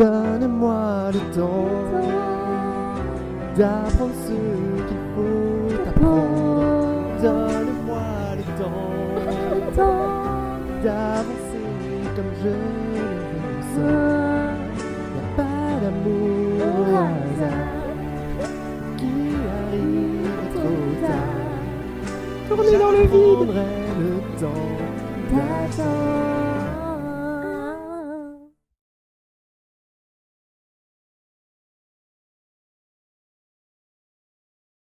Donne-moi le temps d'apprendre ce qu'il faut apprendre. Donne-moi le temps d'avancer comme je le ressens. Y a pas d'amour au hasard qui arrive trop tard. Tournez dans le vide. Le temps d'attendre.